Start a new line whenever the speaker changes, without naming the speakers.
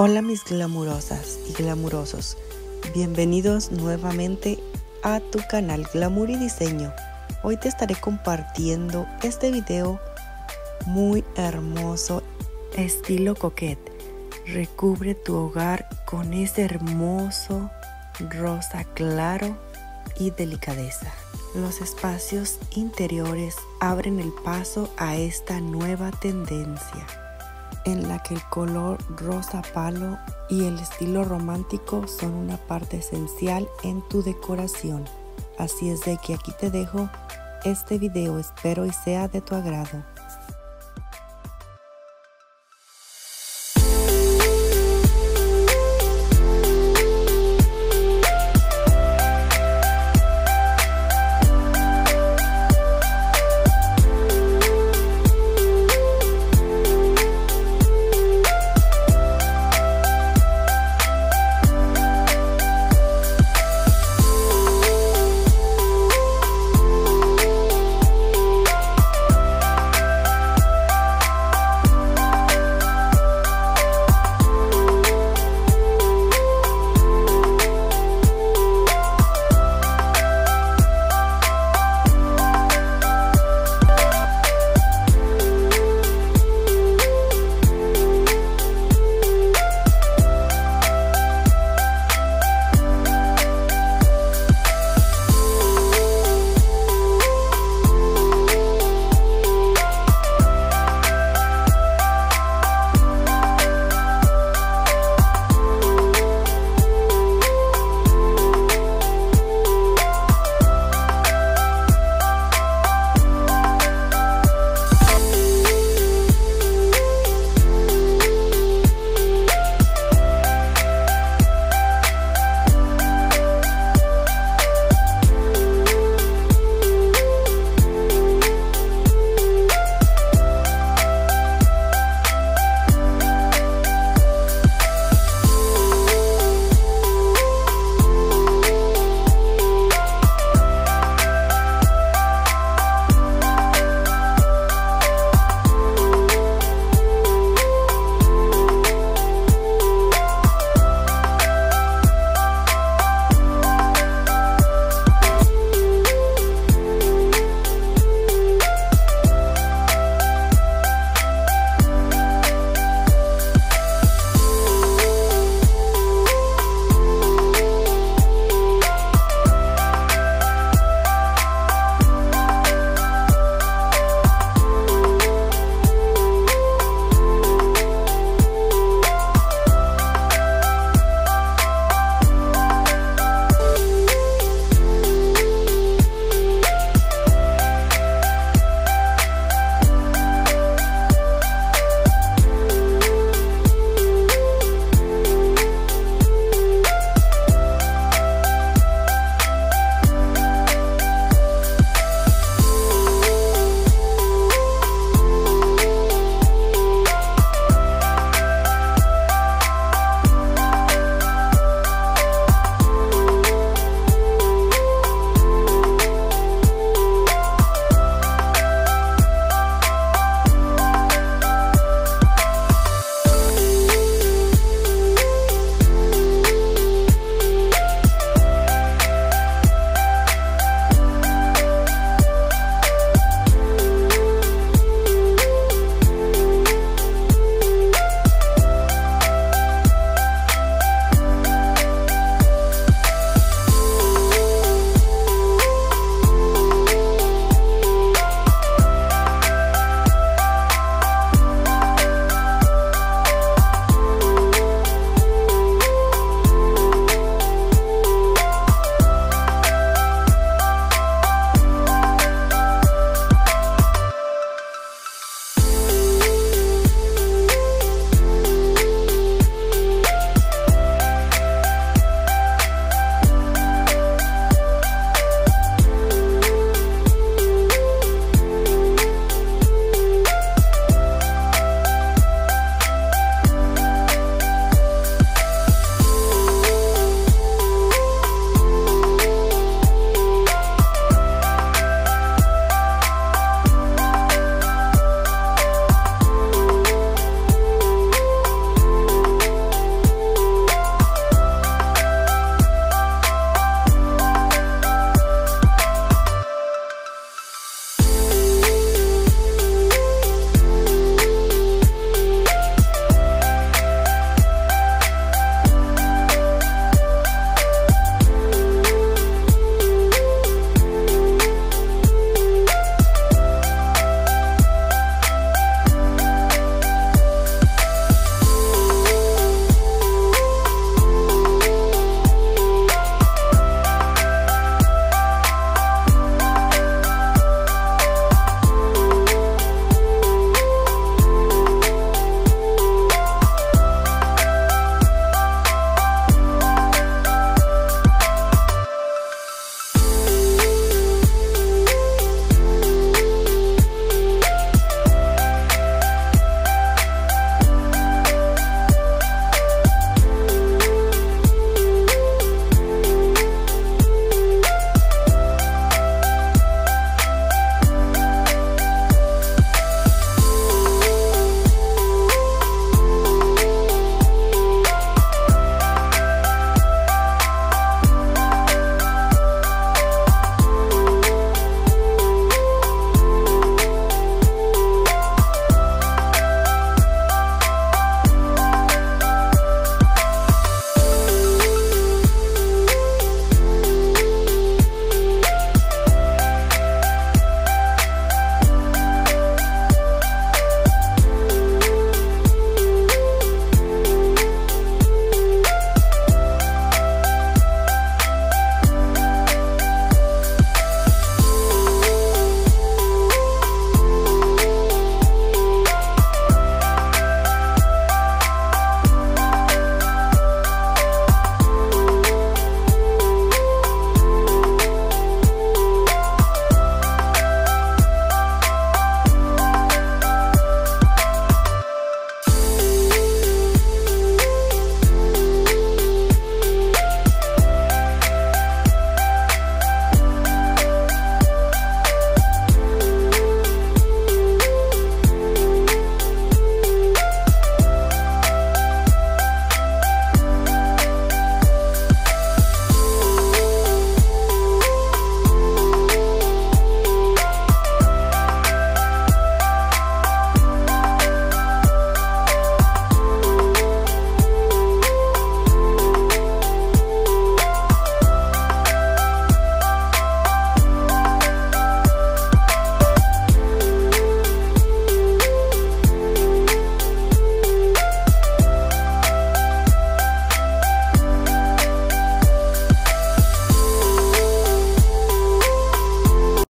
Hola mis glamurosas y glamurosos, bienvenidos nuevamente a tu canal Glamour y Diseño. Hoy te estaré compartiendo este video muy hermoso, estilo coquette. Recubre tu hogar con ese hermoso rosa claro y delicadeza. Los espacios interiores abren el paso a esta nueva tendencia en la que el color rosa palo y el estilo romántico son una parte esencial en tu decoración. Así es de que aquí te dejo este video, espero y sea de tu agrado.